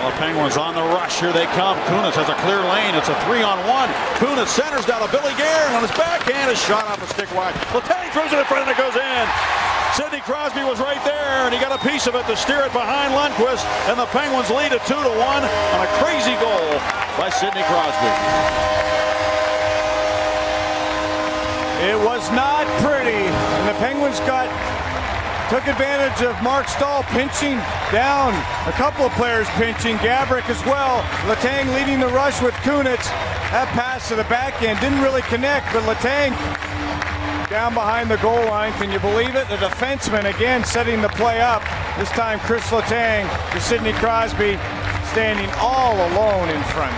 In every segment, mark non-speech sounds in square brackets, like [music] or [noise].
Well, the Penguins on the rush. Here they come. Kunitz has a clear lane. It's a three on one. Kunitz centers down to Billy Guerin on his backhand. A shot off a stick wide. Letang throws it in front and it goes in. Sidney Crosby was right there, and he got a piece of it to steer it behind Lundqvist, and the Penguins lead at two to one on a crazy goal by Sidney Crosby. It was not pretty, and the Penguins got took advantage of Marc Staal pinching down. A couple of players pinching. Gaborik as well. Letang leading the rush with Kunitz. That pass to the back end didn't really connect, but Letang down behind the goal line. Can you believe it? The defenseman again setting the play up. This time Kris Letang to Sidney Crosby standing all alone in front.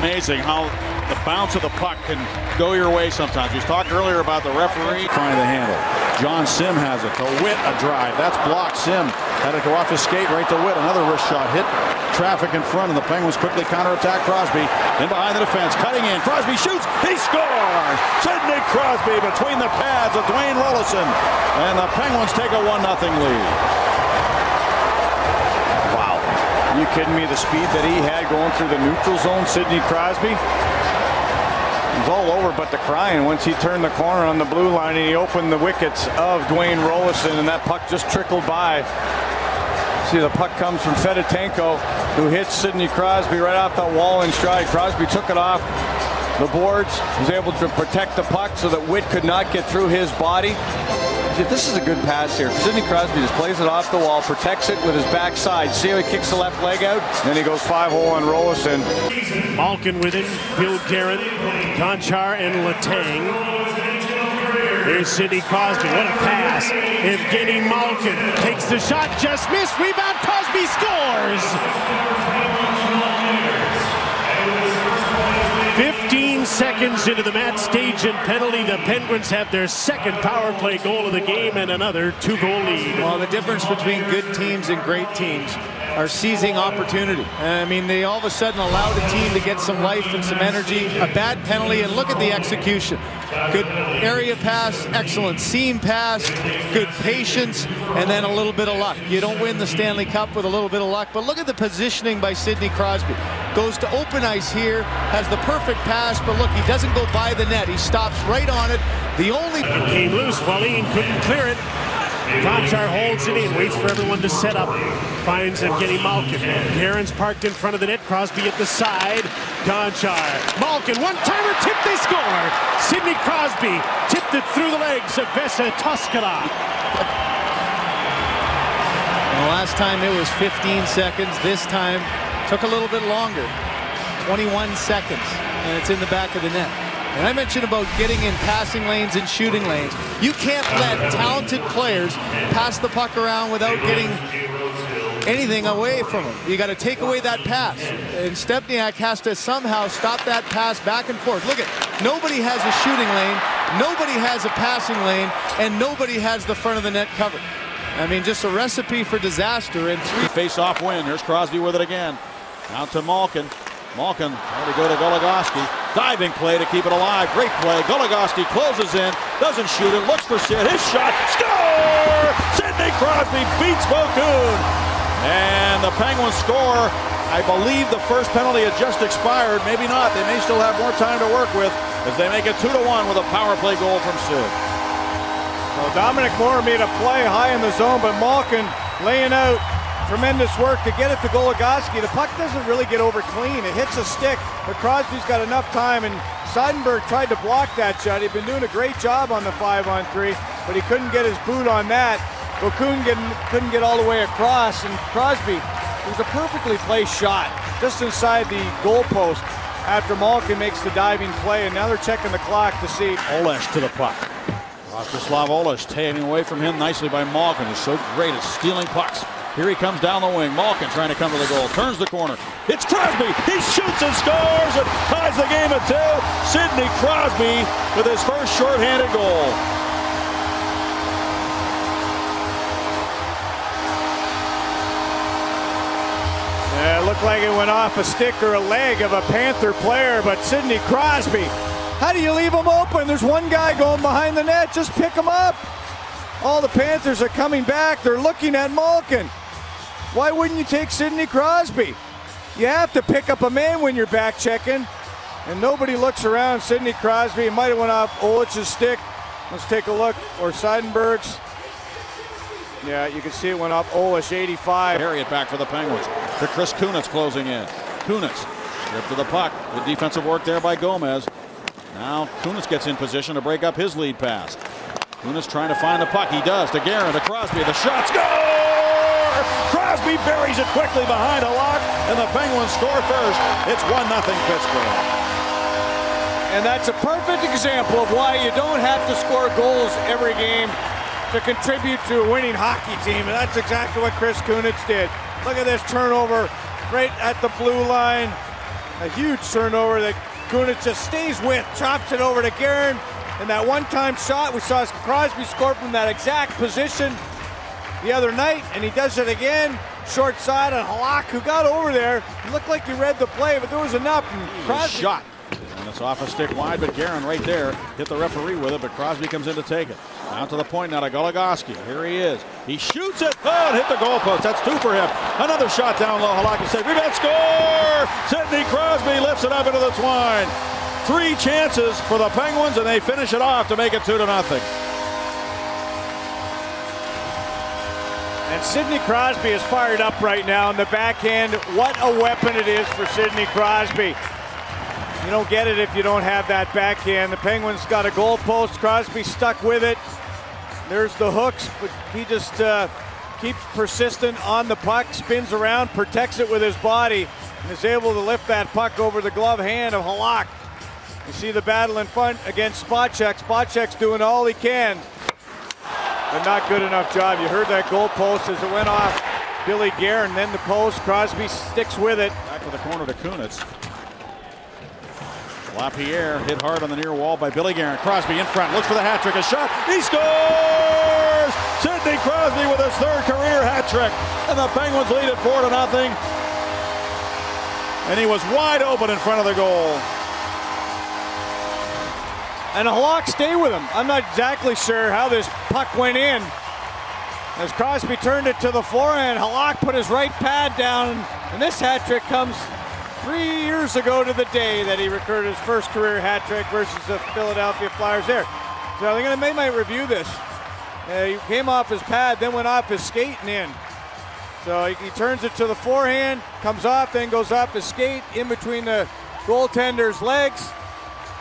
Amazing how the bounce of the puck can go your way sometimes. We talked earlier about the referee. Find the handle. Jon Sim has it. To Witt a drive. That's blocked. Sim had to go off his skate right to Witt. Another wrist shot hit traffic in front, and the Penguins quickly counterattack Crosby. In behind the defense, cutting in. Crosby shoots. He scores. Sidney Crosby between the pads of Dwayne Roloson, and the Penguins take a one 0 lead. Wow. Are you kidding me? The speed that he had going through the neutral zone, Sidney Crosby was all over but the crying once he turned the corner on the blue line and he opened the wickets of Dwayne Roloson and that puck just trickled by. See the puck comes from Fedotenko who hits Sidney Crosby right off that wall in stride. Crosby took it off the boards, was able to protect the puck so that Witt could not get through his body. This is a good pass here. Sidney Crosby just plays it off the wall, protects it with his backside. See how he kicks the left leg out? Then he goes 5-0 on Roloson. Malkin with it. Bill Guerin, Gonchar, and Latang. Here's Sidney Crosby. What a pass. Evgeny Malkin takes the shot. Just missed. Rebound. Crosby scores. 15 seconds into the match, stage and penalty, the Penguins have their second power play goal of the game and another two-goal lead. Well, the difference between good teams and great teams are seizing opportunity. I mean, they all of a sudden allowed a team to get some life and some energy. A bad penalty, and look at the execution. Good area pass, excellent seam pass, good patience, and then a little bit of luck. You don't win the Stanley Cup with a little bit of luck, but look at the positioning by Sidney Crosby. Goes to open ice here, has the perfect pass, but look, he doesn't go by the net. He stops right on it. The only... Came loose. Wallin couldn't clear it. Gonchar holds it in, waits for everyone to set up. Finds Evgeny Malkin. Guerin's parked in front of the net. Crosby at the side. Gonchar. Malkin, one-timer tip, they score. Sidney Crosby tipped it through the legs of Vesa Toskala. The last time it was 15 seconds. This time took a little bit longer. 21 seconds, and it's in the back of the net. And I mentioned about getting in passing lanes and shooting lanes. You can't let talented players pass the puck around without getting anything away from them. You got to take away that pass. And Stepniak has to somehow stop that pass back and forth. Look at, nobody has a shooting lane, nobody has a passing lane, and nobody has the front of the net covered. I mean, just a recipe for disaster in three. Face-off win. Here's Crosby with it again. Out to Malkin. Malkin trying to go to Goligoski. Diving play to keep it alive. Great play. Goligoski closes in. Doesn't shoot it. Looks for Sid. His shot. Score! Sidney Crosby beats Vokoun. And the Penguins score. I believe the first penalty had just expired. Maybe not. They may still have more time to work with as they make it 2 to 1 with a power play goal from Sid. Well, Dominic Moore made a play high in the zone, but Malkin laying out Tremendous work to get it to Goligoski. The puck doesn't really get over clean. It hits a stick, but Crosby's got enough time, and Seidenberg tried to block that shot. He'd been doing a great job on the five-on-three, but he couldn't get his boot on that. Vokoun couldn't get all the way across, and Crosby, it was a perfectly placed shot, just inside the goalpost after Malkin makes the diving play, and now they're checking the clock to see. Olesz to the puck. Rostislav Olesz taking away from him nicely by Malkin, who's so great at stealing pucks. Here he comes down the wing. Malkin trying to come to the goal. Turns the corner. It's Crosby. He shoots and scores and ties the game at two. Sidney Crosby with his first shorthanded goal. Like it went off a stick or a leg of a Panther player, but Sidney Crosby. How do you leave him open? There's one guy going behind the net. Just pick him up. All the Panthers are coming back. They're looking at Malkin. Why wouldn't you take Sidney Crosby? you have to pick up a man when you're back checking. And nobody looks around. Sidney Crosby might have went off Olich's stick. Let's take a look. Or Seidenberg's. Yeah, you can see it went up Olich 85. Carry it back for the Penguins. To Chris Kunitz closing in. Kunitz stripped to the puck. Good defensive work there by Gomez. Now Kunitz gets in position to break up his lead pass. Kunitz trying to find the puck. He does to Guerin, to Crosby. The shot score! Crosby buries it quickly behind Halak, and the Penguins score first. It's 1 0 Pittsburgh. And that's a perfect example of why you don't have to score goals every game to contribute to a winning hockey team. And that's exactly what Chris Kunitz did. Look at this turnover right at the blue line. A huge turnover that Kunitz just stays with, chops it over to Guerin. And that one-time shot, we saw Crosby score from that exact position the other night, and he does it again. Short side on Halak, who got over there. Looked like he read the play, but there was enough. And Crosby shot. It's off a stick wide, but Guerin right there hit the referee with it, but Crosby comes in to take it. Down to the point now to Goligoski. Here he is. He shoots it. Oh, and hit the goalpost. That's two for him. Another shot down low. Halak save. Rebound score! Sidney Crosby lifts it up into the twine. Three chances for the Penguins, and they finish it off to make it two to nothing. And Sidney Crosby is fired up right now in the backhand. What a weapon it is for Sidney Crosby. You don't get it if you don't have that backhand. The Penguins got a goal post. Crosby stuck with it. There's the hooks, but he just uh, keeps persistent on the puck, spins around, protects it with his body, and is able to lift that puck over the glove hand of Halak. You see the battle in front against Spacek. Spacek's doing all he can, but not good enough job. You heard that goal post as it went off Billy Guerin, then the post. Crosby sticks with it. Back to the corner to Kunitz. LaPierre hit hard on the near wall by Billy Guerin. Crosby in front, looks for the hat trick, a shot, he scores! Sidney Crosby with his third career hat trick, and the Penguins lead it four to nothing. And he was wide open in front of the goal. And Hawks stay with him. I'm not exactly sure how this puck went in. As Crosby turned it to the forehand, Halak put his right pad down, and this hat trick comes three years ago to the day that he recorded his first career hat trick versus the Philadelphia Flyers there. So they're going to make my review this. Uh, he came off his pad, then went off his skate and in. So he, he turns it to the forehand, comes off, then goes off his skate in between the goaltender's legs,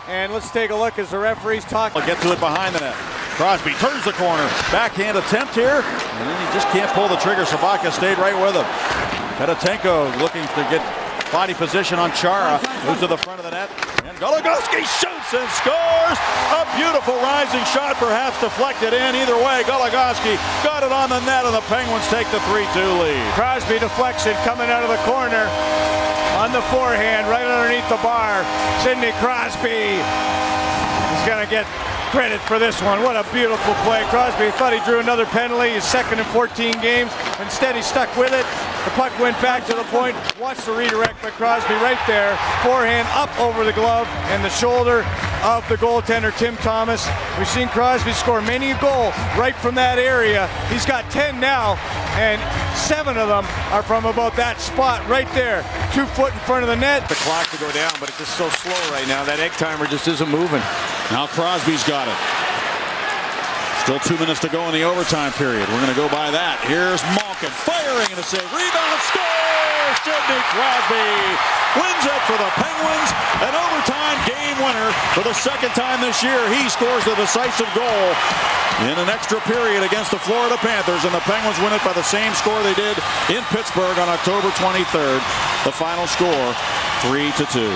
and let's take a look as the referees talk. I'll get to it behind the net. Crosby turns the corner. Backhand attempt here. And then he just can't pull the trigger. Sobotka stayed right with him. Fedotenko looking to get body position on Chara. Moves to the front of the net. And Goligoski shoots and scores. A beautiful rising shot, perhaps deflected in. Either way, Goligoski got it on the net, and the Penguins take the 3-2 lead. Crosby deflection coming out of the corner on the forehand, right underneath the bar. Sidney Crosby is going to get credit for this one. What a beautiful play. Crosby thought he drew another penalty, his second in 14 games. Instead, he stuck with it. The puck went back to the point. Watch the redirect by Crosby right there. Forehand up over the glove and the shoulder of the goaltender, Tim Thomas. We've seen Crosby score many a goal right from that area. He's got 10 now, and seven of them are from about that spot right there. Two foot in front of the net. The clock to go down, but it's just so slow right now. That egg timer just isn't moving. Now Crosby's got it. Still two minutes to go in the overtime period. We're going to go by that. Here's Malkin firing and a save. Rebound score! Sidney Crosby wins it for the Penguins. An overtime game winner for the second time this year. He scores the decisive goal in an extra period against the Florida Panthers, and the Penguins win it by the same score they did in Pittsburgh on October 23rd. The final score, 3 to 2.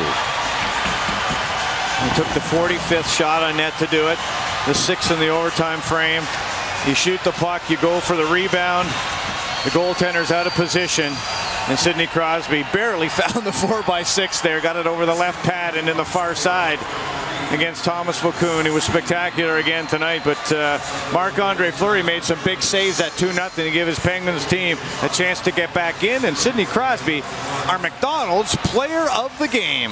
He took the 45th shot on net to do it. The six in the overtime frame. You shoot the puck, you go for the rebound. The goaltender's out of position. And Sidney Crosby barely [laughs] found the 4 by 6 there. Got it over the left pad and in the far side against Thomas Vokoun. He was spectacular again tonight, but uh, Marc-Andre Fleury made some big saves at 2-0 to give his Penguins team a chance to get back in. And Sidney Crosby, our McDonald's player of the game.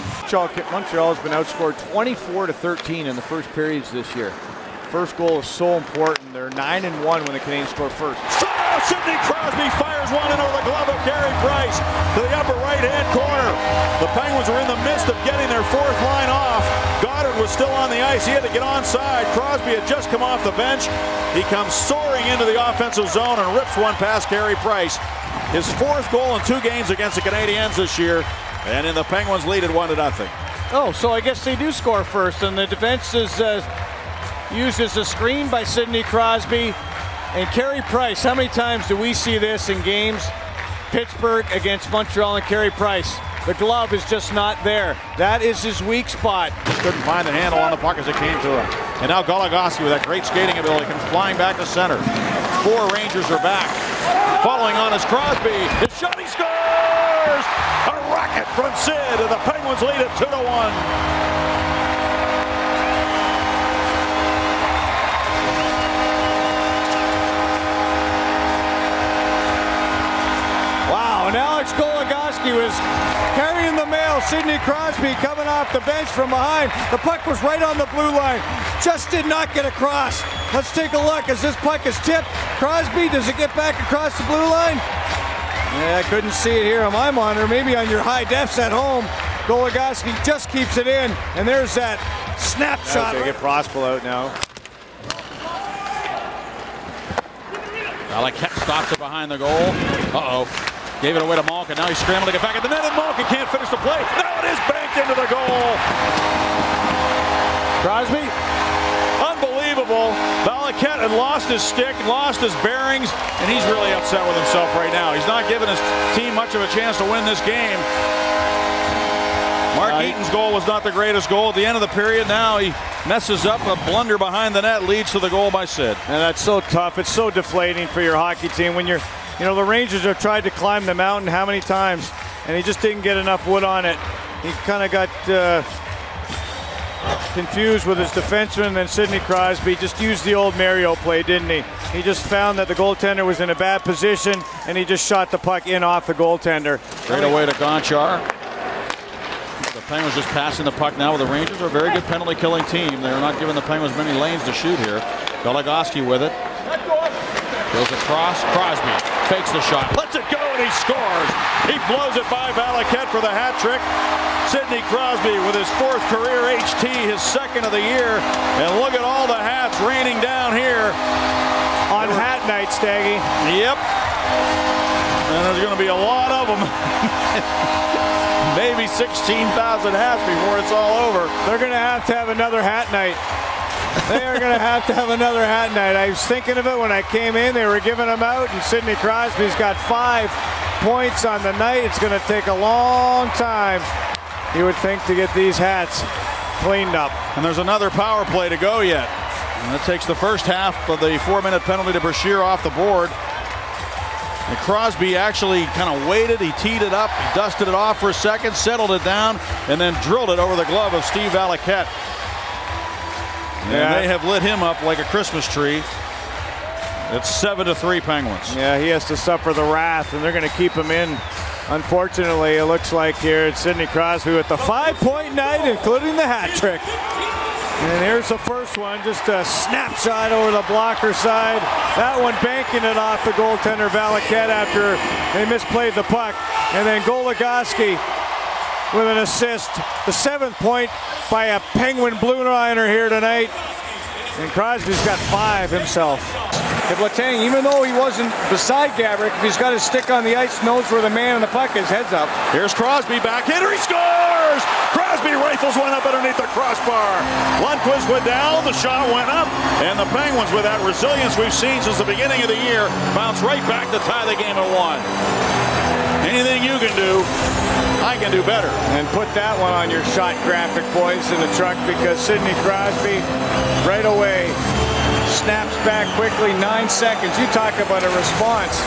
Montreal has been outscored 24 to 13 in the first periods this year. First goal is so important. They're 9 and 1 when the Canadiens score first. Sidney Crosby fires one in over the glove of Carey Price to the upper right-hand corner. The Penguins were in the midst of getting their fourth line off. Goddard was still on the ice. He had to get onside. Crosby had just come off the bench. He comes soaring into the offensive zone and rips one past Carey Price. His fourth goal in two games against the Canadiens this year. And in the Penguins lead at one to nothing. Oh, so I guess they do score first, and the defense is uh, used as a screen by Sidney Crosby and Carey Price. How many times do we see this in games? Pittsburgh against Montreal and Carey Price. The glove is just not there. That is his weak spot. Couldn't find the handle on the puck as it came to him. And now Goligoski with that great skating ability comes flying back to center. Four Rangers are back. Following on is Crosby. His shot, he scores! A rocket from Sid, and the Penguins lead it 2 was carrying the mail. Sidney Crosby coming off the bench from behind. The puck was right on the blue line. Just did not get across. Let's take a look as this puck is tipped. Crosby, does it get back across the blue line? Yeah, I couldn't see it here on my monitor. Maybe on your high defs at home. Goligoski just keeps it in, and there's that snapshot. Okay, get Prospal out now. Alec stops it behind the goal. Uh-oh. Gave it away to Malkin. Now he's scrambling to get back at the net, and Malkin can't finish the play. Now it is banked into the goal. Crosby, Unbelievable. Valiquette had lost his stick, lost his bearings, and he's really upset with himself right now. He's not giving his team much of a chance to win this game. Mark Right. Eaton's goal was not the greatest goal at the end of the period. Now he messes up. A blunder behind the net leads to the goal by Sid. And that's so tough. It's so deflating for your hockey team when you're, you know, the Rangers have tried to climb the mountain how many times, and he just didn't get enough wood on it. He kind of got uh, confused with his defenseman, and then Sidney Crosby just used the old Mario play, didn't he? He just found that the goaltender was in a bad position, and he just shot the puck in off the goaltender. Straight away to Gonchar. The Penguins just passing the puck now. The Rangers are a very good penalty killing team. They're not giving the Penguins many lanes to shoot here. Goligoski with it. Goes across. Crosby fakes the shot. Lets it go and he scores. He blows it by Valiquette for the hat trick. Sidney Crosby with his fourth career HT, his second of the year. And look at all the hats raining down here. On hat night, Staggy. Yep. And there's going to be a lot of them. [laughs] Maybe 16,000 hats before it's all over. They're going to have to have another hat night. They are going to have to have another hat night. I was thinking of it when I came in. They were giving them out, and Sidney Crosby's got five points on the night. It's going to take a long time, you would think, to get these hats cleaned up. And there's another power play to go yet. And that takes the first half of the four-minute penalty to Brashear off the board. And Crosby actually kind of waited. He teed it up, dusted it off for a second, settled it down, and then drilled it over the glove of Steve Valiquette. And they have lit him up like a Christmas tree. It's seven to three Penguins. Yeah, he has to suffer the wrath, and they're going to keep him in. Unfortunately, it looks like here it's Sidney Crosby with the five-point night, including the hat trick. And here's the first one, just a snapshot over the blocker side. That one banking it off the goaltender Valiquette after they misplayed the puck. And then Goligoski with an assist. The seventh point by a Penguin blue liner here tonight. And Crosby's got five himself. If Letang, even though he wasn't beside Gaborik, if he's got his stick on the ice, knows where the man in the puck is, heads up. Here's Crosby back hitter. He scores! Crosby rifles one up underneath the crossbar. Lundqvist went down. The shot went up. And the Penguins, with that resilience we've seen since the beginning of the year, bounce right back to tie the game at one. Anything you can do, I can do better. And put that one on your shot graphic, boys, in the truck because Sidney Crosby right away snaps back quickly, nine seconds. You talk about a response.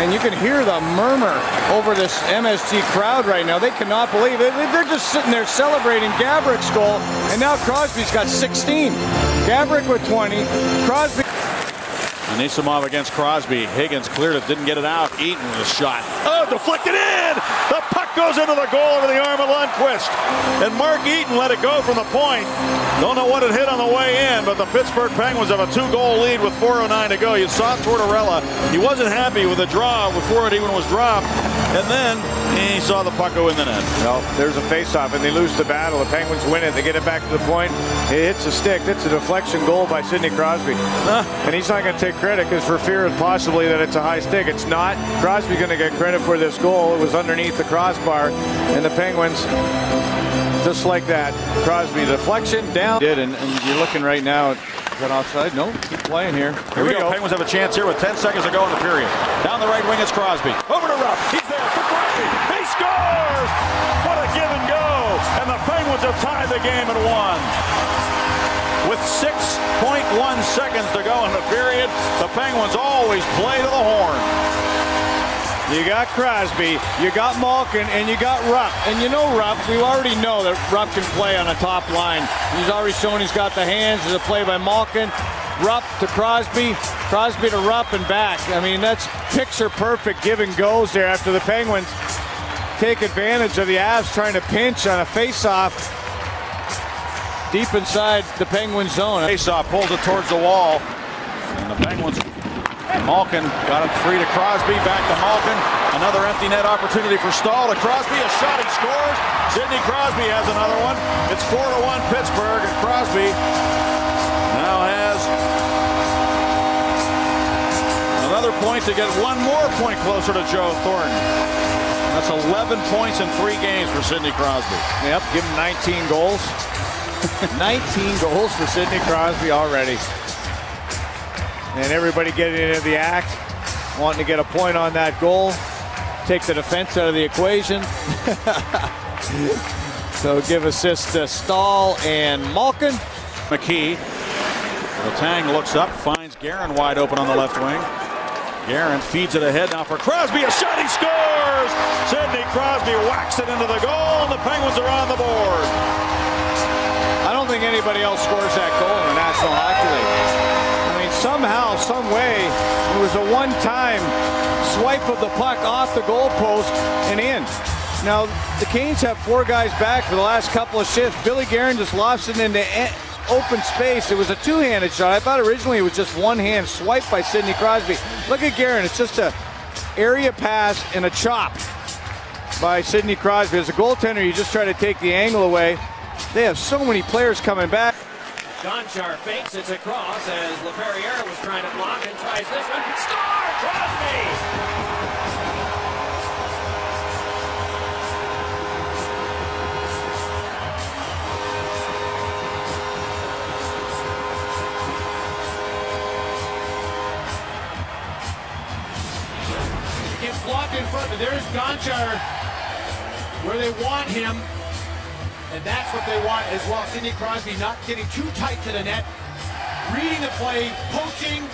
And you can hear the murmur over this MSG crowd right now. They cannot believe it. They're just sitting there celebrating Gaborik's goal, and now Crosby's got 16. Gaborik with 20. Crosby. Anisimov against Crosby. Higgins cleared it, didn't get it out. Eaton with a shot. Oh, deflected in! The puck goes into the goal over the arm of Lundqvist. And Mark Eaton let it go from the point. Don't know what it hit on the way in, but the Pittsburgh Penguins have a two-goal lead with 4.09 to go. You saw Tortorella. He wasn't happy with the draw before it even was dropped. And then he saw the puck go in the net. Well, there's a face-off, and they lose the battle. The Penguins win it. They get it back to the point. It hits the stick. It's a deflection goal by Sidney Crosby. Uh, And he's not going to take credit because for fear of possibly that it's a high stick. It's not. Crosby's going to get credit for this goal. It was underneath the crossbar. And the Penguins, just like that, Crosby deflection down. Did and, and you're looking right now. Is that offside? No. Keep playing here. Here we go. Penguins have a chance here with 10 seconds to go in the period. Down the right wing is Crosby. Over to Rupp. He's there for Crosby. He scores! What a give and go! And the Penguins have tied the game at one. With 6.1 seconds to go in the period, the Penguins always play to the horn. You got Crosby, you got Malkin, and you got Rupp. And you know Rupp, we already know that Rupp can play on a top line. He's already shown he's got the hands. There's a play by Malkin. Rupp to Crosby, Crosby to Rupp and back. I mean, that's picture perfect give and goes there after the Penguins take advantage of the Avs trying to pinch on a face-off deep inside the Penguin zone. Faceoff pulls it towards the wall. And the Penguins, Malkin got it free to Crosby, back to Malkin. Another empty net opportunity for Staal to Crosby. A shot, he scores. Sidney Crosby has another one. It's 4 to 1 Pittsburgh, and Crosby now has another point to get one more point closer to Joe Thornton. That's 11 points in three games for Sidney Crosby. Yep, give him 19 goals. 19 goals for Sidney Crosby already. And everybody getting into the act, wanting to get a point on that goal, take the defense out of the equation. [laughs] so give assist to Staal and Malkin. McKee. Letang looks up, finds Guerin wide open on the left wing. Guerin feeds it ahead now for Crosby. A shot, he scores! Sidney Crosby whacks it into the goal, and the Penguins are on the board. I don't think anybody else scores that goal in the National Hockey League. I mean, somehow, some way, it was a one-time swipe of the puck off the goalpost and in. Now, the Canes have four guys back for the last couple of shifts. Billy Guerin just lofts it into open space. It was a two-handed shot. I thought originally it was just one hand swipe by Sidney Crosby. Look at Guerin. It's just a area pass and a chop by Sidney Crosby. As a goaltender, you just try to take the angle away. They have so many players coming back. Gonchar fakes it's across as LaPerriere was trying to block and tries this one. Star! Crosby! Gets blocked in front, but there's Gonchar where they want him. And that's what they want as well. Sidney Crosby not getting too tight to the net, reading the play, poaching,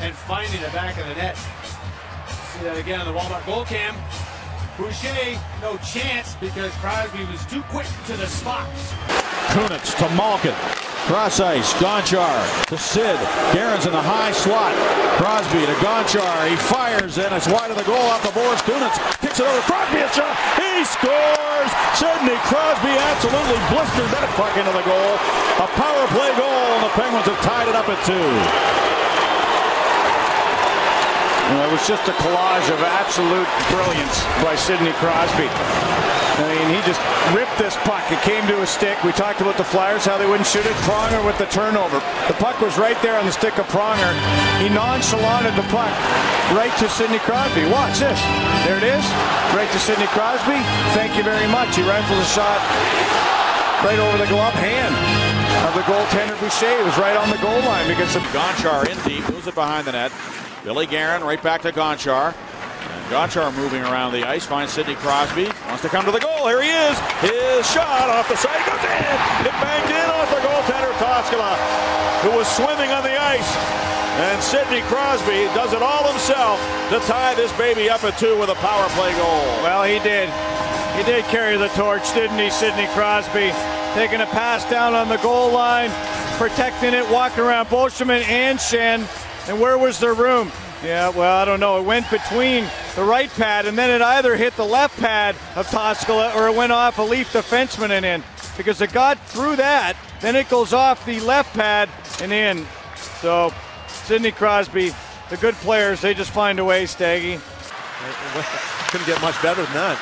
and finding the back of the net. See that again on the Walmart goal cam. Boucher, no chance because Crosby was too quick to the spot. Kunitz to Malkin. Cross ice. Gonchar to Sid. Guerin's in the high slot. Crosby to Gonchar. He fires and it's wide of the goal off the boards. Kunitz kicks it over. Crosby a shot. He scores. Sidney Crosby absolutely blistered that puck into the goal. A power play goal and the Penguins have tied it up at two. Know, it was just a collage of absolute brilliance by Sidney Crosby. I mean, he just ripped this puck. It came to a stick. We talked about the Flyers, how they wouldn't shoot it. Pronger with the turnover. The puck was right there on the stick of Pronger. He nonchalanted the puck right to Sidney Crosby. Watch this. There it is. Right to Sidney Crosby. Thank you very much. He rifles a shot right over the glove hand of the goaltender Boucher. It was right on the goal line because of Gonchar in deep, moves it behind the net. Billy Guerin right back to Gonchar. And Gonchar moving around the ice, finds Sidney Crosby. Wants to come to the goal. Here he is. His shot off the side goes in. It banged in off the goaltender Toskala, who was swimming on the ice. And Sidney Crosby does it all himself to tie this baby up at two with a power play goal. Well, he did. He did carry the torch, didn't he, Sidney Crosby? Taking a pass down on the goal line, protecting it, walking around Bolsheman and Shen. And where was their room? Yeah, well, I don't know. It went between the right pad, and then it either hit the left pad of Toskala or it went off a Leaf defenseman and in. Because it got through that, then it goes off the left pad and in. So, Sidney Crosby, the good players, they just find a way, Staggy. Couldn't get much better than that.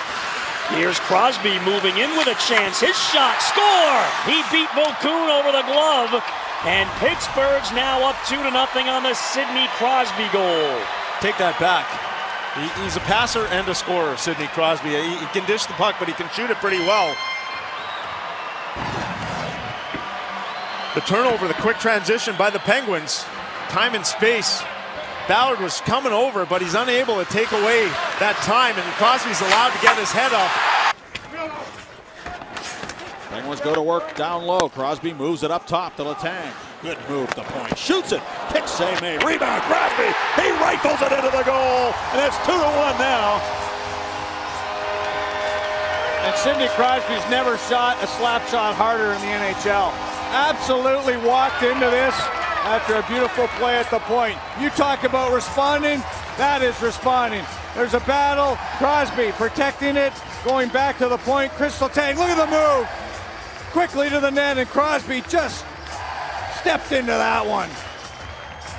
Here's Crosby moving in with a chance. His shot, score! He beat Vokoun over the glove, and Pittsburgh's now up two to nothing on the Sidney Crosby goal. Take that back. He, he's a passer and a scorer, Sidney Crosby. He, he can dish the puck, but he can shoot it pretty well. The turnover, the quick transition by the Penguins, time and space. Ballard was coming over, but he's unable to take away that time, and Crosby's allowed to get his head up. Go to work down low. Crosby moves it up top to Letang. Good move to point. Shoots it. Kick save made. Rebound. Crosby. He rifles it into the goal. And it's two to one now. And Sidney Crosby's never shot a slap shot harder in the NHL. Absolutely walked into this after a beautiful play at the point. You talk about responding, that is responding. There's a battle. Crosby protecting it, going back to the point. Kris Letang, look at the move. Quickly to the net, and Crosby just stepped into that one.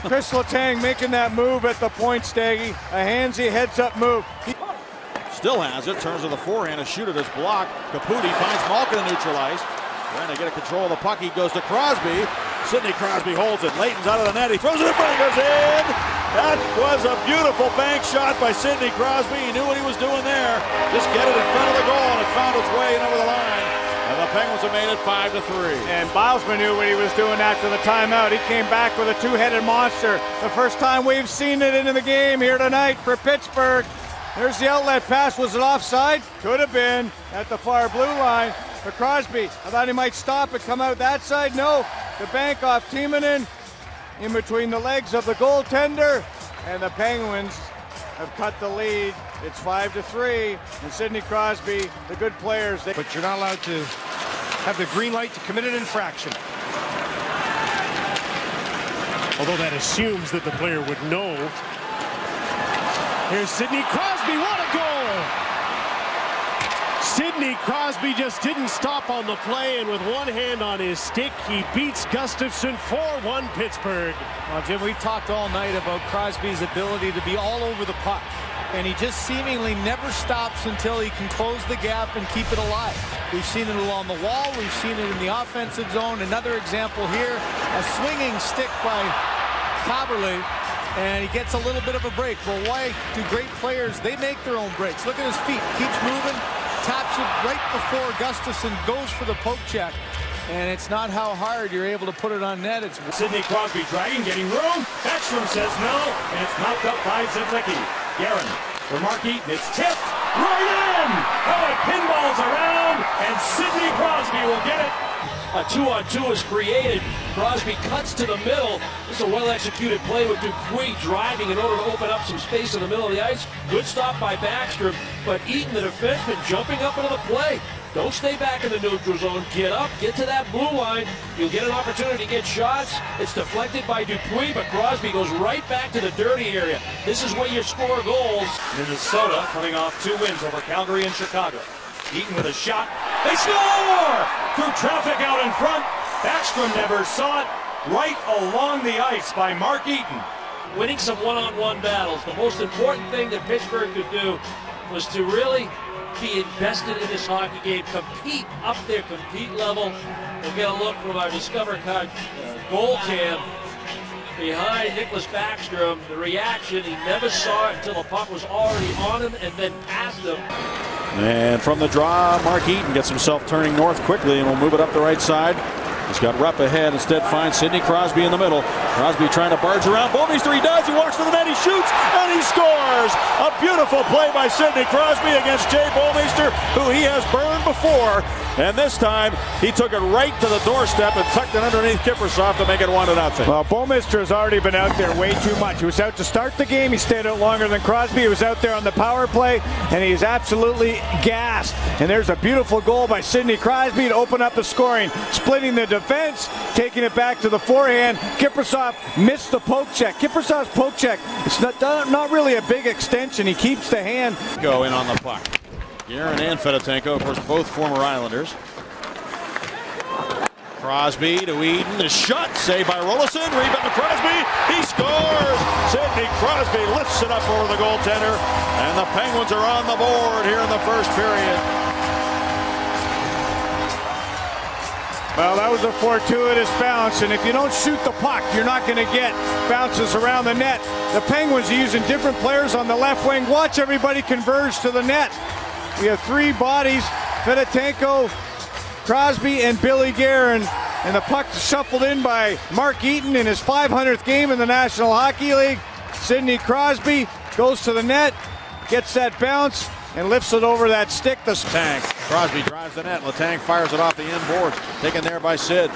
Chris [laughs] Letang making that move at the point, Staggy. A handsy heads-up move. He Still has it. Turns to the forehand. A shooter that's blocked. Caputi finds Malkin to neutralize. Trying to get a control of the puck. He goes to Crosby. Sidney Crosby holds it. Leighton's out of the net. He throws it in front. Goes in. That was a beautiful bank shot by Sidney Crosby. He knew what he was doing there. Just get it in front of the goal, and it found its way in over the line. And the Penguins have made it five to three. And Bylsma knew what he was doing after the timeout. He came back with a two-headed monster. The first time we've seen it into the game here tonight for Pittsburgh. There's the outlet pass. Was it offside? Could have been at the far blue line for Crosby. I thought he might stop it, come out that side. No, the bank off Timonen in between the legs of the goaltender. And the Penguins have cut the lead. It's five to three. And Sidney Crosby, the good players, they but you're not allowed to have the green light to commit an infraction. Although that assumes that the player would know. Here's Sidney Crosby. What a goal! Sidney Crosby just didn't stop on the play, and with one hand on his stick, he beats Gustafson 4-1 Pittsburgh. Well, Jim, we've talked all night about Crosby's ability to be all over the puck. And he just seemingly never stops until he can close the gap and keep it alive. We've seen it along the wall. We've seen it in the offensive zone. Another example here, a swinging stick by Kaberle, and he gets a little bit of a break. Well, why do great players, they make their own breaks. Look at his feet. Keeps moving, taps it right before Gustafson goes for the poke check. And it's not how hard you're able to put it on net. It's Sidney Crosby dragging, getting room. Backstrom says no, and it's knocked up by Zidlicky. Guerin for Mark Eaton. It's tipped right in. Oh, it pinballs around, and Sidney Crosby will get it. A two-on-two is created. Crosby cuts to the middle. Is a well-executed play with Dupuis driving in order to open up some space in the middle of the ice. Good stop by Backstrom, but Eaton, the defenseman, jumping up into the play. Don't stay back in the neutral zone. Get up, get to that blue line. You'll get an opportunity to get shots. It's deflected by Dupuis, but Crosby goes right back to the dirty area. This is where you score goals. Minnesota coming off two wins over Calgary and Chicago. Eaton with a shot. They score! Through traffic out in front. Backstrom never saw it. Right along the ice by Mark Eaton. Winning some one-on-one battles. The most important thing that Pittsburgh could do was to really be invested in this hockey game, compete up there, compete level. We'll get a look from our Discover Card uh, goal cam behind Nicholas Backstrom. The reaction, he never saw it until the puck was already on him and then past him. And from the draw, Mark Eaton gets himself turning north quickly and will move it up the right side. He's got Rupp ahead. Instead finds Sidney Crosby in the middle. Crosby trying to barge around. Bouwmeester, he does. He walks to the net. He shoots, and he scores. A beautiful play by Sidney Crosby against Jay Bouwmeester, who he has burned before. And this time, he took it right to the doorstep and tucked it underneath Kiprusoff to make it one to nothing. Well, Bouwmeester has already been out there way too much. He was out to start the game. He stayed out longer than Crosby. He was out there on the power play, and he's absolutely gassed. And there's a beautiful goal by Sidney Crosby to open up the scoring, splitting the defense, taking it back to the forehand. Kiprusoff missed the poke check. Kiprusoff's poke check, it's not, not really a big extension. He keeps the hand. Go in on the puck. Guerin and Fedotenko, of course, both former Islanders. Crosby to Eaton. The shot saved by Roloson. Rebound to Crosby. He scores. Sidney Crosby lifts it up over the goaltender. And the Penguins are on the board here in the first period. Well, that was a fortuitous bounce, and if you don't shoot the puck, you're not going to get bounces around the net. The Penguins are using different players on the left wing. Watch everybody converge to the net. We have three bodies, Fedotenko, Crosby, and Billy Guerin. And the puck shuffled in by Mark Eaton in his 500th game in the National Hockey League. Sidney Crosby goes to the net, gets that bounce, and lifts it over that stick. The tank. Crosby drives the net. Letang fires it off the end boards. Taken there by Sid.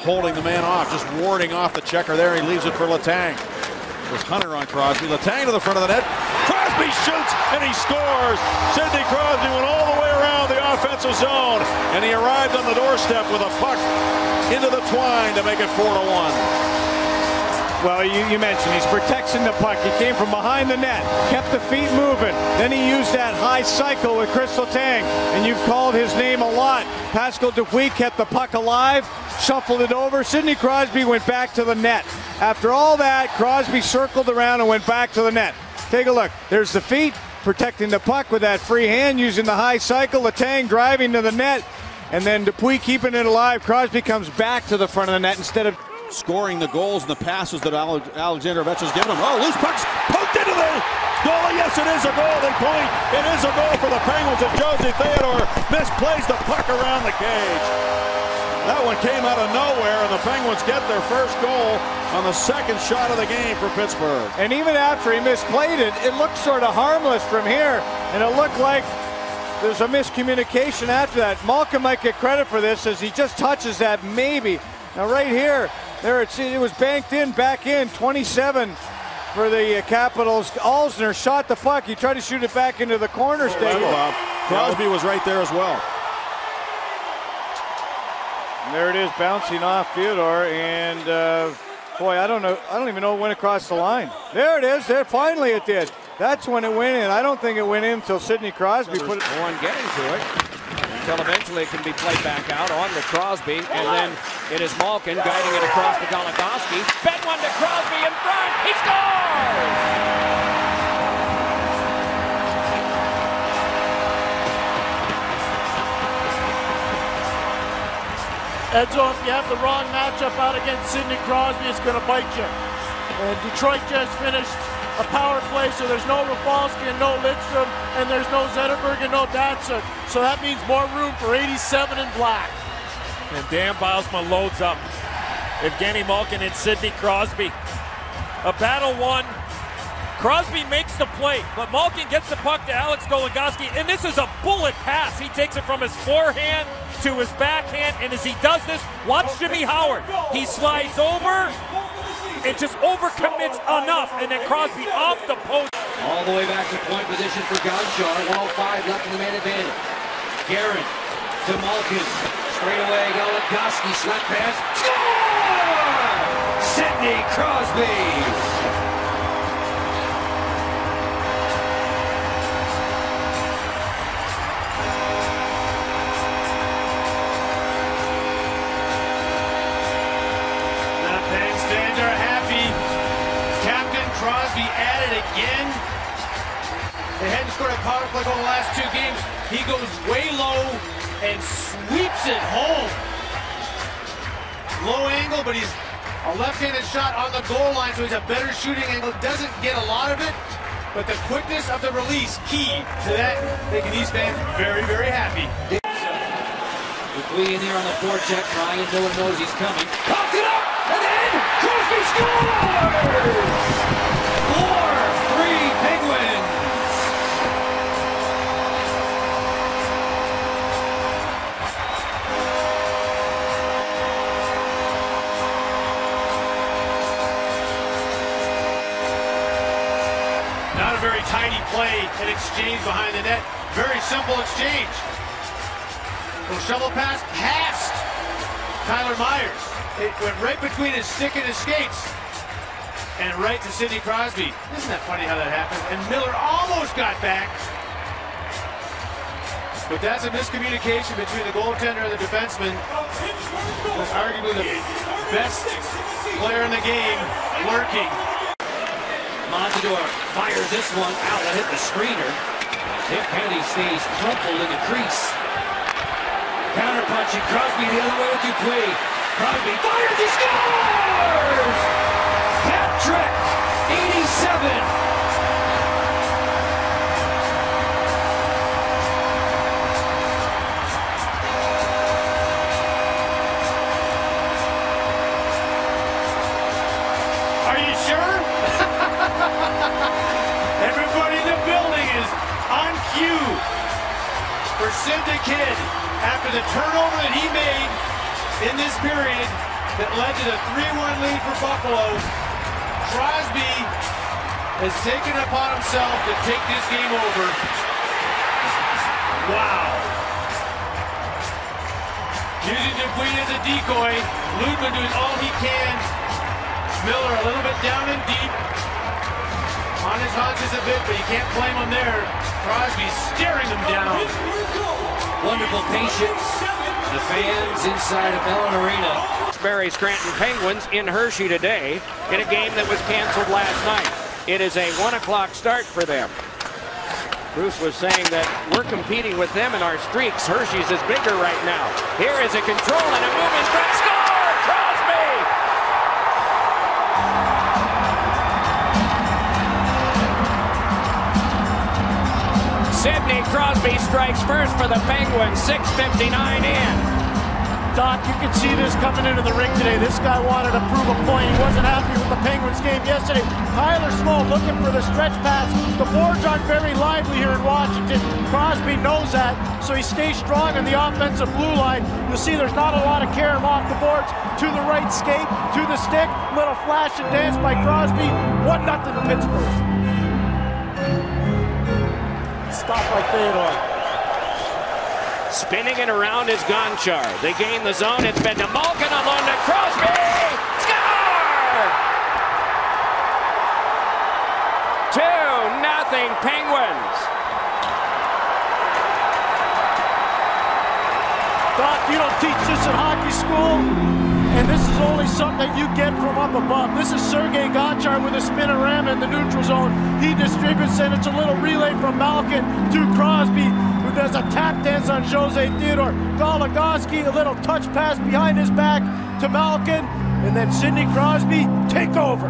Holding the man off, just warding off the checker there. He leaves it for Letang. There's Hunter on Crosby. Letang to the front of the net. Crosby shoots and he scores. Sidney Crosby went all the way around the offensive zone and he arrived on the doorstep with a puck into the twine to make it four to one. Well, you, you, mentioned he's protecting the puck. He came from behind the net, kept the feet moving. Then he used that high cycle with Kris Tang, and you've called his name a lot. Pascal Dupuis kept the puck alive, shuffled it over. Sidney Crosby went back to the net. After all that, Crosby circled around and went back to the net. Take a look. There's the feet protecting the puck with that free hand, using the high cycle. Letang driving to the net, and then Dupuis keeping it alive. Crosby comes back to the front of the net instead of scoring the goals and the passes that Alexander Ovechkin's given him. Oh, loose pucks poked into the goal. Yes, it is a goal. They point. It is a goal for the Penguins. And Jose Theodore misplays the puck around the cage. That one came out of nowhere, and the Penguins get their first goal on the second shot of the game for Pittsburgh. And even after he misplayed it, it looked sort of harmless from here, and it looked like there's a miscommunication after that. Malkin might get credit for this as he just touches that maybe. Now right here, there it, it was banked in, back in, 27 for the uh, Capitals. Alzner shot the puck. He tried to shoot it back into the corner state. Crosby was right there as well. And there it is, bouncing off Theodore, and uh, boy, I don't know, I don't even know it went across the line. There it is. There, finally it did. That's when it went in. I don't think it went in until Sidney Crosby put it. One getting to it until eventually it can be played back out on to Crosby. And then it is Malkin guiding it across to Goligoski. Bet one to Crosby in front. He scores! Edzo, if you have the wrong matchup out against Sidney Crosby, it's going to bite you. And Detroit just finished a power play, so there's no Rafalski and no Lidstrom, and there's no Zetterberg and no Datsyuk. So that means more room for 87 and black. And Dan Bylsma loads up. Evgeny Malkin and Sidney Crosby. A battle won. Crosby makes the play, but Malkin gets the puck to Alex Goligoski, and this is a bullet pass. He takes it from his forehand to his backhand, and as he does this, watch Jimmy Howard. He slides over, and just overcommits enough, and then Crosby off the post. All the way back to point position for Gonchar. 105 left in the man advantage. Guerin to Malkin. Straight away, Goligoski slap pass. Score! Sidney! Crosby again. They hadn't scored a power play goal the last two games. He goes way low and sweeps it home. Low angle, but he's a left-handed shot on the goal line, so he's a better shooting angle. Doesn't get a lot of it, but the quickness of the release, key to that, making these fans very, very happy. Dupuis in there on the forecheck. Ryan Miller knows he's coming. Popped it up, and then Crosby scores! Play and exchange behind the net. Very simple exchange. Little shovel pass past Tyler Myers. It went right between his stick and his skates and right to Sidney Crosby. Isn't that funny how that happened? And Miller almost got back. But that's a miscommunication between the goaltender and the defenseman. With arguably the best player in the game lurking. Montador fires this one out. That hit the screener. Nick Penny stays crumpled in the crease. Counter punching Crosby the other way with Dupuis. Crosby fires, he scores! Hat trick, 87. Has taken it upon himself to take this game over. Wow. Using Dupuis as a decoy. Lydman doing all he can Miller a little bit down and deep. On his haunches a bit, but you can't blame him there. Crosby staring him down. Wonderful patience. The fans inside of Mellon Arena. Barre Scranton Penguins in Hershey today in a game that was canceled last night. It is a 1 o'clock start for them. Bruce was saying that we're competing with them in our streaks. Hershey's is bigger right now. Here is a control and a strike. Score! Crosby! Sidney Crosby strikes first for the Penguins. 6.59 in. Doc, you can see this coming into the ring today. This guy wanted to prove a point. He wasn't happy with the Penguins game yesterday. Tyler Sloan looking for the stretch pass. The boards aren't very lively here in Washington. Crosby knows that, so he stays strong on the offensive blue line. You'll see there's not a lot of care off the boards. To the right skate, to the stick. Little flash and dance by Crosby. 1 nothing to Pittsburgh. Stop by Theodore. Spinning it around is Gonchar. They gain the zone. It's been to Malkin alone to Crosby. Score! Two nothing Penguins. Doc, you don't teach this in hockey school, and this is only something that you get from up above. This is Sergei Gonchar with a spin spinorama in the neutral zone. He distributes, and it's a little relay from Malkin to Crosby, does a tap dance on Jose Theodore. Goligoski, a little touch pass behind his back to Malkin, and then Sidney Crosby take over.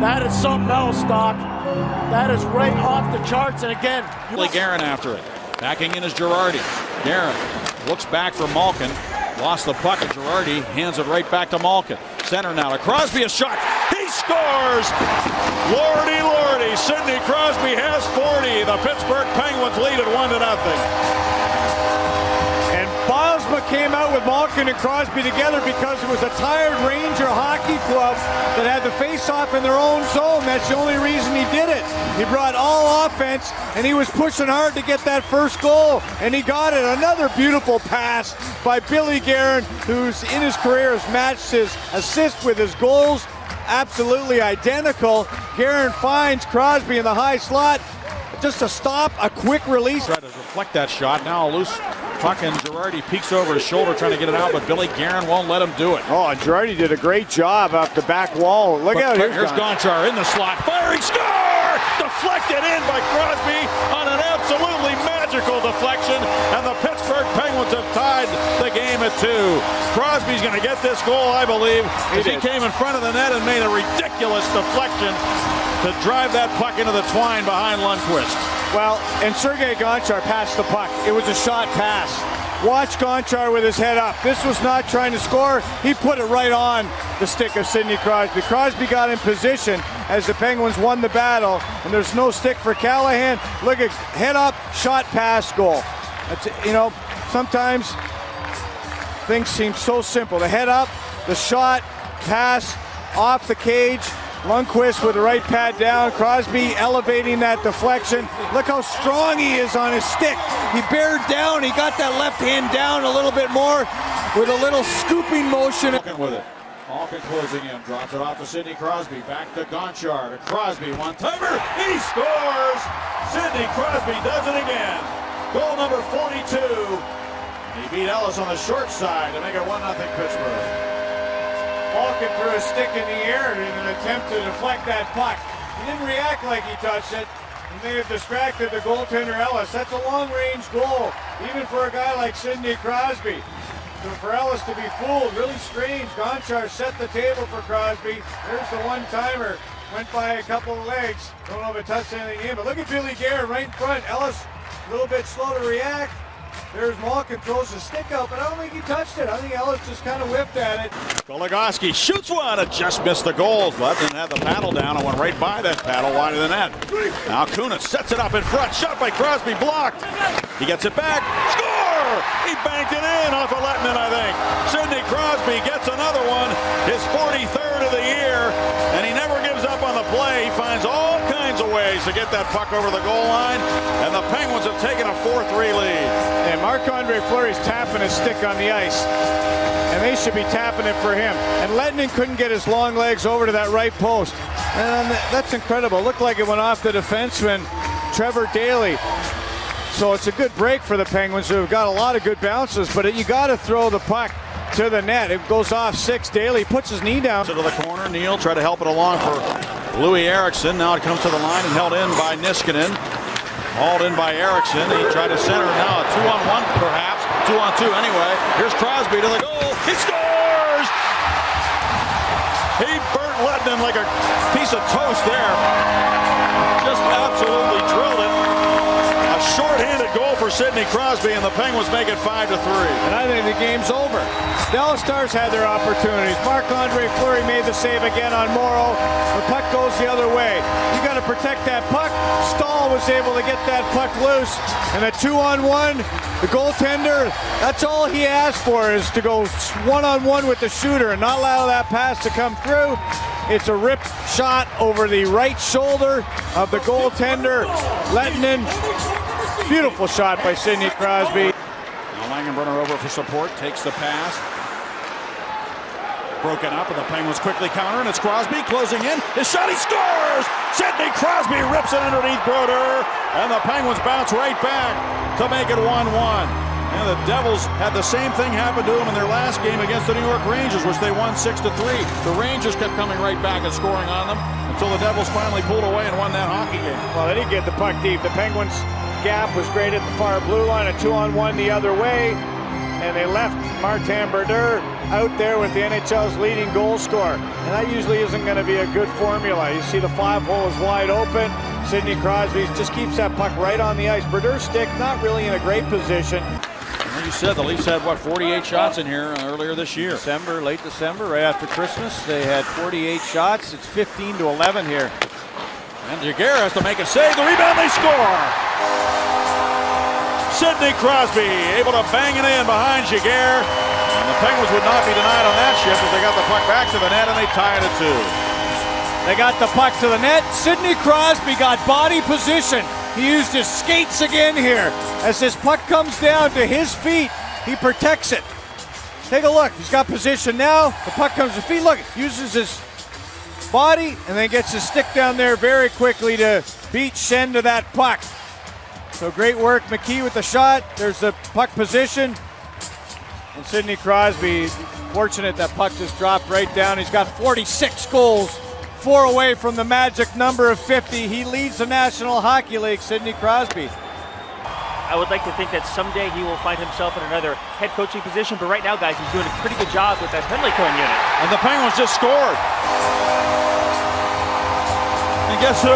That is something else, Doc. That is right off the charts, and again, Billy Guerin after it. Backing in is Girardi. Guerin looks back for Malkin. Lost the puck, and Girardi hands it right back to Malkin. Center now to Crosby, a shot. Scores! Lordy, lordy. Sidney Crosby has 40. The Pittsburgh Penguins lead at 1 to nothing. And Bylsma came out with Malkin and Crosby together because it was a tired Ranger hockey club that had the face-off in their own zone. That's the only reason he did it. He brought all offense, and he was pushing hard to get that first goal, and he got it. Another beautiful pass by Billy Guerin, who's in his career has matched his assist with his goals. Absolutely identical. Guerin finds Crosby in the high slot. Just a stop, a quick release. Try to deflect that shot. Now a loose puck, and Girardi peeks over his shoulder trying to get it out, but Billy Guerin won't let him do it. Oh, and Girardi did a great job off the back wall. Look But- out, here's, here's Gonchar in the slot, firing, score! Deflected in by Crosby on an absolutely magical deflection, and the Penguins have tied the game at two. Crosby's going to get this goal, I believe, He as he did. came in front of the net and made a ridiculous deflection to drive that puck into the twine behind Lundqvist. Well, and Sergei Gonchar passed the puck. It was a shot pass. Watch Gonchar with his head up. This was not trying to score. He put it right on the stick of Sidney Crosby. Crosby got in position as the Penguins won the battle, and there's no stick for Callahan. Look at head up, shot pass, goal. That's, you know, sometimes things seem so simple. The head up, the shot, pass, off the cage, Lundqvist with the right pad down. Crosby elevating that deflection. Look how strong he is on his stick. He bared down. He got that left hand down a little bit more with a little scooping motion. With it. Malkin closing in, drops it off to Sidney Crosby. Back to Gonchar. To Crosby, one timer. He scores. Sidney Crosby does it again. Goal number 42. He beat Ellis on the short side to make it 1 0 Pittsburgh. Malkin threw a stick in the air in an attempt to deflect that puck. He didn't react like he touched it. He may have distracted the goaltender Ellis. That's a long-range goal, even for a guy like Sidney Crosby. So for Ellis to be fooled, really strange. Gonchar set the table for Crosby. There's the one-timer. Went by a couple of legs. Don't know if it touched anything in, but look at Billy Guerin right in front. Ellis a little bit slow to react. There's Malkin throws a stick up, but I don't think he touched it. I think Ellis just kind of whipped at it. Goligoski shoots one and just missed the goal. Levin had the paddle down and went right by that paddle wide of the net. Now Kuna sets it up in front. Shot by Crosby, blocked. He gets it back. Score! He banked it in off of Lehtonen, I think. Sidney Crosby gets another one, his 43rd to get that puck over the goal line, and the Penguins have taken a 4-3 lead. And Marc-Andre Fleury's tapping his stick on the ice. And they should be tapping it for him. And Lehtonen couldn't get his long legs over to that right post. And that's incredible. Looked like it went off the defenseman, Trevor Daley. So it's a good break for the Penguins who have got a lot of good bounces, but you got to throw the puck to the net. It goes off six. Daley puts his knee down. To the corner, Neal tried to help it along for Loui Eriksson. Now it comes to the line and held in by Niskanen. Hauled in by Eriksson. He tried to center. Now a two on one, perhaps. Two on two anyway. Here's Crosby to the goal. He scores! He burnt Lehtonen like a piece of toast there. Just absolutely drilled it. Short-handed goal for Sidney Crosby, and the Penguins make it five to three. And I think the game's over. Dallas Stars had their opportunities. Marc-Andre Fleury made the save again on Morrow. The puck goes the other way. You got to protect that puck. Staal was able to get that puck loose. And a two-on-one, the goaltender, that's all he asked for is to go one-on-one with the shooter and not allow that pass to come through. It's a rip shot over the right shoulder of the goaltender, Lehtonen. Beautiful shot by Sidney Crosby. Now Langenbrunner over for support, takes the pass. Broken up, and the Penguins quickly counter, and it's Crosby closing in. His shot, he scores! Sidney Crosby rips it underneath Brodeur, and the Penguins bounce right back to make it 1-1. And the Devils had the same thing happen to them in their last game against the New York Rangers, which they won 6 to 3. The Rangers kept coming right back and scoring on them until the Devils finally pulled away and won that hockey game. Well, they didn't get the puck deep. The Penguins gap was great at the far blue line, a two on one the other way, and they left Martin Brodeur out there with the NHL's leading goal scorer. And that usually isn't going to be a good formula. You see the five hole is wide open. Sidney Crosby just keeps that puck right on the ice. Brodeur's stick not really in a great position. Like you said, the Leafs had, what, 48 shots in here uh, earlier this year. December, late December, right after Christmas, they had 48 shots. It's 15 to 11 here. And Giguere has to make a save. The rebound, they score! Sidney Crosby able to bang it in behind Giguere. And the Penguins would not be denied on that shift as they got the puck back to the net and they tie it at two. They got the puck to the net. Sidney Crosby got body position. He used his skates again here. As this puck comes down to his feet, he protects it. Take a look. He's got position now. The puck comes to feet. Look, uses his body and then gets his stick down there very quickly to beat Schenn to that puck. So great work, McKee with the shot. There's the puck position. And Sidney Crosby, fortunate that puck just dropped right down. He's got 46 goals, four away from the magic number of 50. He leads the National Hockey League, Sidney Crosby. I would like to think that someday he will find himself in another head coaching position, but right now, guys, he's doing a pretty good job with that penalty killing unit. And the Penguins just scored. And guess who?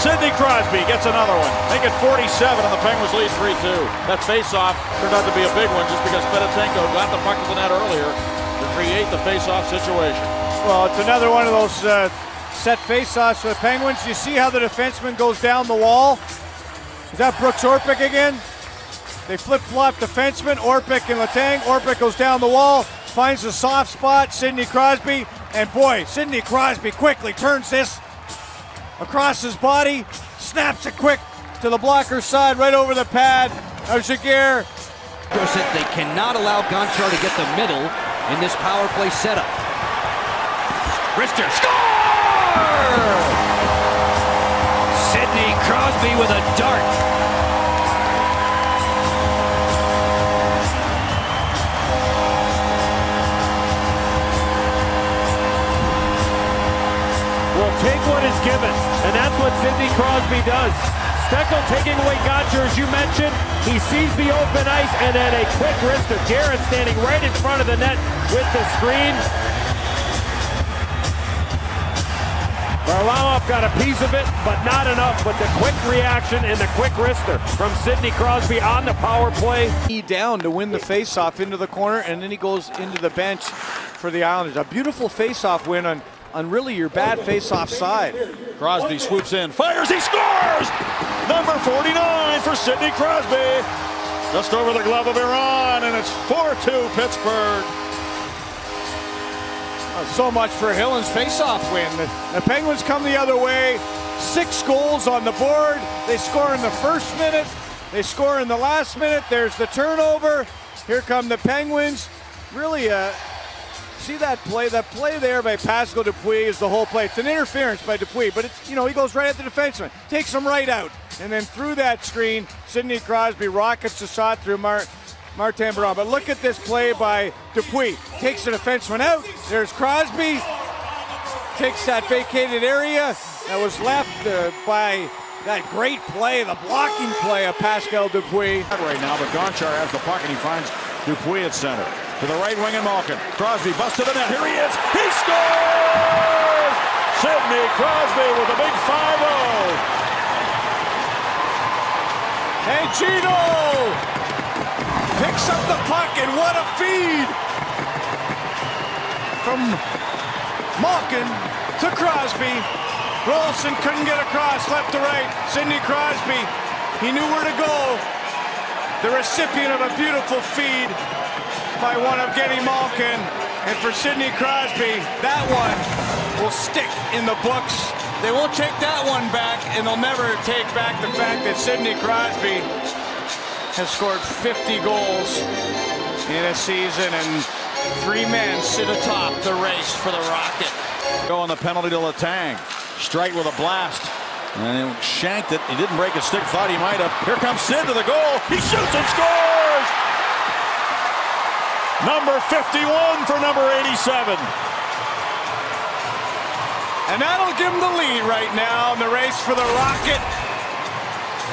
Sidney Crosby gets another one. Make it 47 and the Penguins lead 3-2. That face-off turned out to be a big one just because Fedotenko got the puck to the net earlier to create the face-off situation. Well, it's another one of those uh, set face-offs for the Penguins. You see how the defenseman goes down the wall? Is that Brooks Orpik again? They flip-flop defenseman, Orpik and Letang. Orpik goes down the wall, finds a soft spot. Sidney Crosby And boy, Sidney Crosby quickly turns this across his body, snaps it quick to the blocker side, right over the pad of Giguere. They cannot allow Gonchar to get the middle in this power play setup. Wrister score! Sidney Crosby with a dart. Will take what is given, and that's what Sidney Crosby does. Steckel taking away Gonchar, as you mentioned. He sees the open ice, and then a quick wrist of Guerin standing right in front of the net with the screen. Varlamov got a piece of it, but not enough. But the quick reaction and the quick wrister from Sidney Crosby on the power play. He down to win the faceoff into the corner, and then he goes into the bench for the Islanders. A beautiful faceoff win on on really your bad face-off side. Crosby swoops in, fires, he scores! Number 49 for Sidney Crosby. Just over the glove of Biron, and it's 4-2 Pittsburgh. So much for Hillen's face-off win. The, the Penguins come the other way. Six goals on the board. They score in the first minute. They score in the last minute. There's the turnover. Here come the Penguins. Really a, see that play? That play there by Pascal Dupuis is the whole play. It's an interference by Dupuis, but it's you know he goes right at the defenseman, takes him right out, and then through that screen, Sidney Crosby rockets the shot through Mar- Martin Biron. But look at this play by Dupuis. Takes the defenseman out. There's Crosby. Takes that vacated area that was left uh, by that great play, the blocking play of Pascal Dupuis. Right now, but Gonchar has the puck and he finds Dupuis at center to the right wing and Malkin. Crosby busts to the net. Here he is. He scores! Sidney Crosby with a big 5-0. And Geno picks up the puck and what a feed from Malkin to Crosby. Roloson couldn't get across left to right. Sidney Crosby, he knew where to go. The recipient of a beautiful feed by one of Getty Malkin. And for Sidney Crosby, that one will stick in the books. They won't take that one back, and they'll never take back the fact that Sidney Crosby has scored 50 goals in a season, and three men sit atop the race for the Rocket. Go on the penalty to Letang. Streit with a blast. And he shanked it. He didn't break a stick. Thought he might have. Here comes Sid to the goal. He shoots and scores! Number 51 for number 87. And that'll give him the lead right now in the race for the Rocket.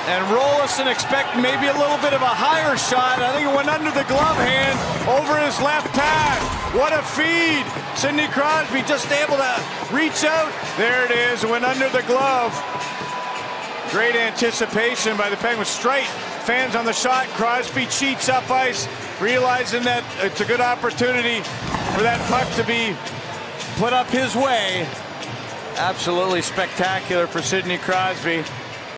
And Roloson expect maybe a little bit of a higher shot. I think it went under the glove hand over his left pad. What a feed. Sidney Crosby just able to reach out. There it is. Went under the glove. Great anticipation by the Penguins. Streit fans on the shot. Crosby cheats up ice realizing that it's a good opportunity for that puck to be put up his way. Absolutely spectacular for Sidney Crosby.